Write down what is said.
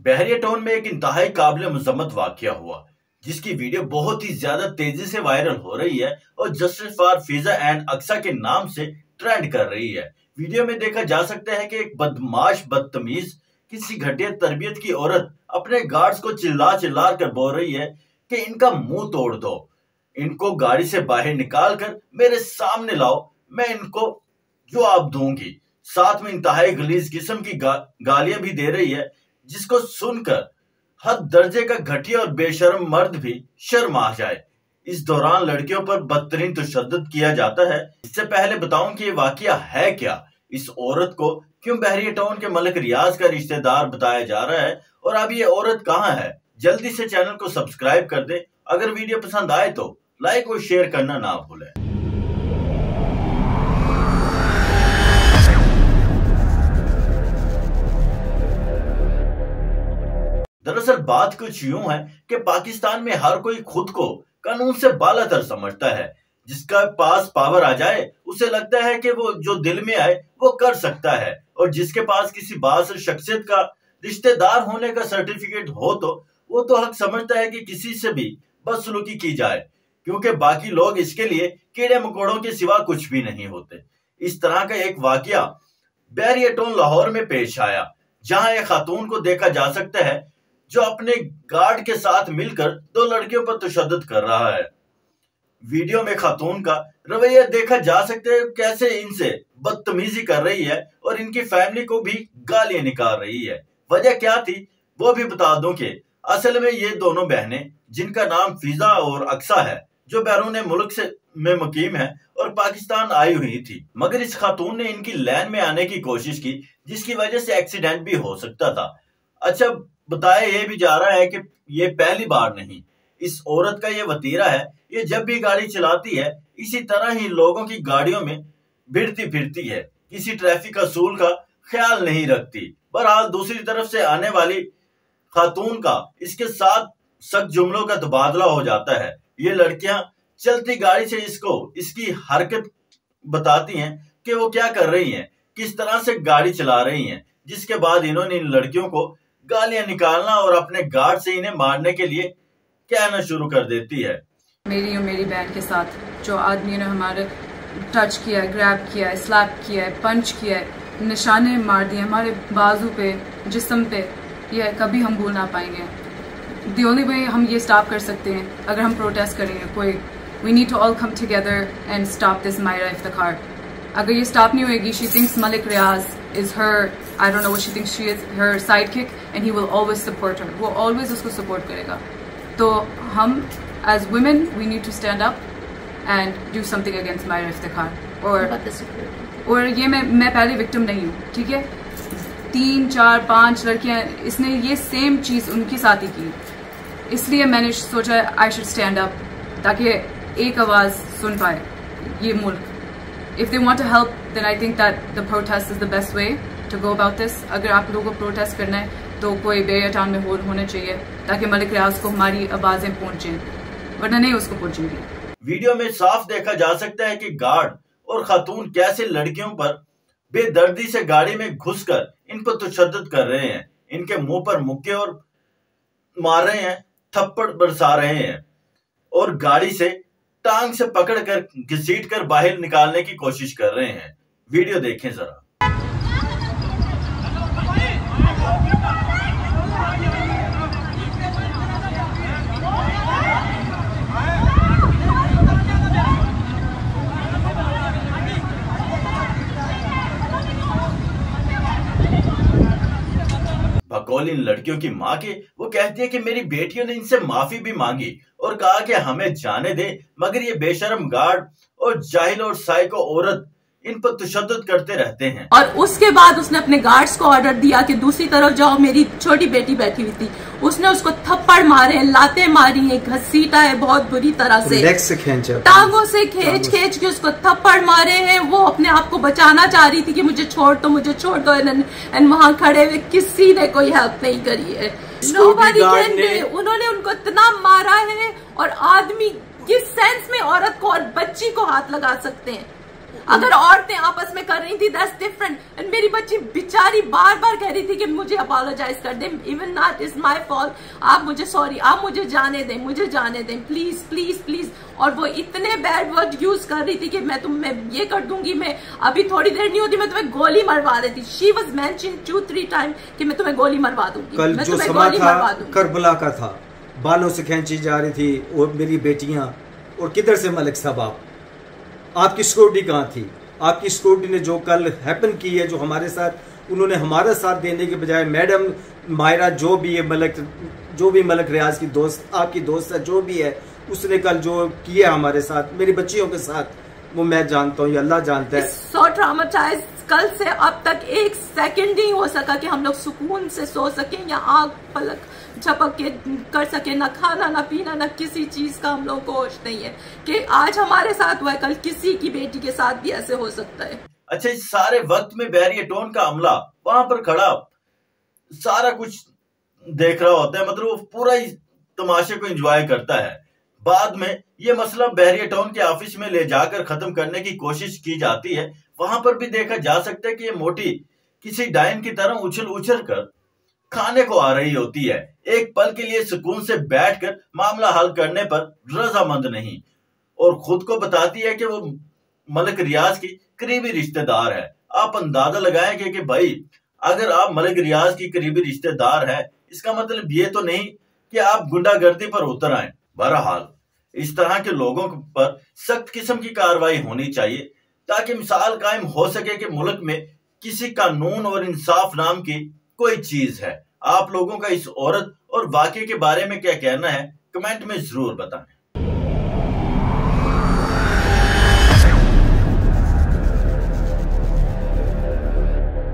बहरिया town में एक इंतहाई काबिल मजम्मत वाक़ हुआ जिसकी वीडियो बहुत ही ज़्यादा तेज़ी से वायरल हो रही है और justice for Fiza and Aqsa के नाम से ट्रेंड कर रही है। वीडियो में देखा जा सकता है कि एक बदमाश बदतमीज किसी घटिया तरबियत की औरत अपने गार्ड्स को चिल्ला चिल्ला कर बोल रही है कि इनका मुँह तोड़ दो इनको गाड़ी से बाहर निकाल कर मेरे सामने लाओ मैं इनको जवाब दूँगी। साथ में इंतहाई गलीज किस्म की गा, गालियाँ भी दे रही है जिसको सुनकर हद दर्जे का घटिया और बेशर्म मर्द भी शर्म आ जाए। इस दौरान लड़कियों पर बदतरीन तशद किया जाता है। इससे पहले बताऊँ कि ये वाकया है क्या? इस औरत को क्यों बहरिया टाउन के मलिक रियाज का रिश्तेदार बताया जा रहा है? और अब ये औरत कहाँ है? जल्दी से चैनल को सब्सक्राइब कर दे। अगर वीडियो पसंद आए तो लाइक और शेयर करना ना भूलें। दरअसल बात कुछ यूँ है कि पाकिस्तान में हर कोई खुद को कानून से बालातर समझता है। जिसका पास पावर आ जाए, उसे लगता है कि वो जो दिल में आए वो कर सकता है। और जिसके पास किसी बास शख्सियत का रिश्तेदार होने का सर्टिफिकेट हो तो वो तो हक समझता है कि किसी से भी बदसलूकी की जाए। क्योंकि बाकी लोग इसके लिए कीड़े मकोड़ों के सिवा कुछ भी नहीं होते। इस तरह का एक वाक्य बैरियटोन लाहौर में पेश आया, जहाँ एक खातून को देखा जा सकता है जो अपने गार्ड के साथ मिलकर दो लड़कियों पर तशद कर रहा है। वीडियो में खातून का रवैया देखा जा सकता है, कैसे इनसे बदतमीजी कर रही है और इनकी फैमिली को भी गालियाँ निकाल रही है। वजह क्या थी, वो भी बता दूँ कि असल में ये दोनों बहनें, जिनका नाम फिजा और अक्सा है, जो बैरून मुल्क से में मुकीम है और पाकिस्तान आई हुई थी। मगर इस खातून ने इनकी लैन में आने की कोशिश की, जिसकी वजह से एक्सीडेंट भी हो सकता था। अच्छा बताया ये भी जा रहा है कि ये पहली बार नहीं। इस औरत का ये वतीरा है, ये जब भी गाड़ी चलाती है, इसी तरह ही लोगों की गाड़ियों में भिड़ती फिरती है। किसी ट्रैफ़िक असूल का ख्याल नहीं रखती। बहरहाल दूसरी तरफ़ से आने वाली खातून का इसके साथ सख्त जुमलों का तबादला हो जाता है। ये लड़कियाँ चलती गाड़ी से इसको, इसकी हरकत बताती हैं कि वो क्या कर रही हैं, किस तरह से गाड़ी चला रही हैं, जिसके बाद इन्होंने इन लड़कियों को गालियाँ निकालना और अपने गार्ड से इन्हें मारने के लिए कहना शुरू कर देती है। मेरी और मेरी बहन के साथ जो आदमी ने हमारे टच किया ग्रैब किया स्लैप किया पंच किया, निशाने मार दिए, हमारे बाजू पे, जिसम पे, ये कभी हम भूल ना पाएँगे। दी ओनली वे हम ये स्टॉप कर सकते हैं, अगर हम प्रोटेस्ट करेंगे, कोई we need to all come together and stop this Myra इफ्तार अगर ये स्टॉप नहीं होएगी she thinks Malik Riyaz is her I don't know what she thinks she is her sidekick and he will always support her वो always उसको support करेगा तो हम as women we need to stand up and do something against Myra Iftikhar और और ये मैं मैं पहले विक्टिम नहीं हूँ ठीक है तीन चार पाँच लड़कियाँ इसने ये सेम चीज़ उनके साथ ही की इसलिए मैंने सोचा आई शुड स्टैंड अप ताकि एक आवाज़ सुन पाए ये मुल्क if they want to help, then I think that the protest is the best way to go about this. अगर आप लोगों को प्रोटेस्ट करना है तो कोई बेरिया टाउन में होल होने चाहिए ताकि मलिक रियाज को हमारी आवाज़ें पहुँचे। वरना नहीं उसको पहुंचेंगी। वीडियो में साफ़ देखा जा सकता है कि गार्ड और खातून कैसे लड़कियों पर बेदर्दी से गाड़ी में घुसकर इन पर तशद कर रहे हैं। इनके मुँह पर मुक्के और मार रहे हैं थप्पड़ बरसा रहे हैं और गाड़ी से टांग से पकड़ कर घसीट कर बाहर निकालने की कोशिश कर रहे हैं। वीडियो देखें जरा। बकौल इन लड़कियों की माँ के, वो कहती है कि मेरी बेटियों ने इनसे माफ़ी भी मांगी और कहा कि हमें जाने दे, मगर ये बेशरम गार्ड और जाहिल और साइको औरत इन पर तशद करते रहते हैं। और उसके बाद उसने अपने गार्ड्स को ऑर्डर दिया कि दूसरी तरफ़ जाओ मेरी छोटी बेटी बैठी हुई थी। उसने उसको थप्पड़ मारे लाते मारी है घसीटा है बहुत बुरी तरह से। से टांगों से खींच खींच के उसको थप्पड़ मारे हैं। वो अपने आप को बचाना चाह रही थी कि मुझे छोड़ दो मुझे छोड़ दो एंड वहाँ खड़े हुए किसी ने कोई हेल्प नहीं करी है। उन्होंने उनको इतना मारा है और आदमी किस सेंस में औरत को और बच्ची को हाथ लगा सकते हैं? अगर औरतें आपस में कर रही थी दैट्स डिफरेंट एंड मेरी बच्ची बेचारी बार बार कह रही थी कि मुझे अपोलोजाइज कर दे। Even not is my fault आप मुझे सॉरी आप मुझे जाने दें मुझे जाने दें। प्लीज़ प्लीज़ प्लीज़ और वो इतने बैड वर्ड यूज़ कर रही थी कि मैं तुम मैं ये कर दूँगी मैं अभी थोड़ी देर नहीं होती मैं तुम्हें गोली मरवा देती। She was mention two three time कि मैं तुम्हें गोली मरवा दूँगी। कल मैं जो तुम्हें समा गोली था मरवा दूँगी। करबला का था। बालों से खींची जा रही थी और मेरी बेटियाँ। और किधर से मलिक साहब आप आपकी सिक्योरिटी कहाँ थी? आपकी सिक्योरिटी ने जो कल हैपन की है, जो हमारे साथ, उन्होंने हमारा साथ देने के बजाय मैडम मायरा, जो भी है मलक, जो भी मलक रियाज की दोस्त, आपकी दोस्त है, जो भी है, उसने कल जो किया हमारे साथ, मेरी बच्चियों के साथ वो मैं जानता हूँ ये अल्लाह जानता है। सो ट्रामाटाइज कल से अब तक एक सेकंड नहीं हो सका कि हम लोग सुकून से सो सकें या आग पलक झपक के कर सके ना खाना ना पीना ना किसी चीज़ का हम लोग को होश नहीं है कि आज हमारे साथ हुआ है कल किसी की बेटी के साथ भी ऐसे हो सकता है। अच्छा इस सारे वक्त में बैरियर टोन का अमला वहाँ पर खड़ा सारा कुछ देख रहा होता है मतलब वो पूरा ही तमाशे को एंजॉय करता है। बाद में ये मसला बैरियर टाउन के ऑफ़िस में ले जाकर खत्म करने की कोशिश की जाती है। वहाँ पर भी देखा जा सकता है कि ये मोटी किसी डायन की तरह उछल उछल कर खाने को आ रही होती है। एक पल के लिए सुकून से बैठकर मामला हल करने पर रजामंद नहीं। और खुद को बताती है कि वो मलिक रियाज की करीबी रिश्तेदार है। आप अंदाज़ा लगाए लगाएँगे कि भाई, अगर आप मलिक रियाज की करीबी रिश्तेदार है, इसका मतलब ये तो नहीं कि आप गुंडागर्दी पर उतर आए। बहरहाल, इस तरह के लोगों पर सख्त किस्म की कार्रवाई होनी चाहिए, ताकि मिसाल कायम हो सके कि मुल्क में किसी कानून और इंसाफ नाम की कोई चीज़ है। आप लोगों का इस औरत और वाक्य के बारे में क्या कहना है, कमेंट में ज़रूर बताएँ।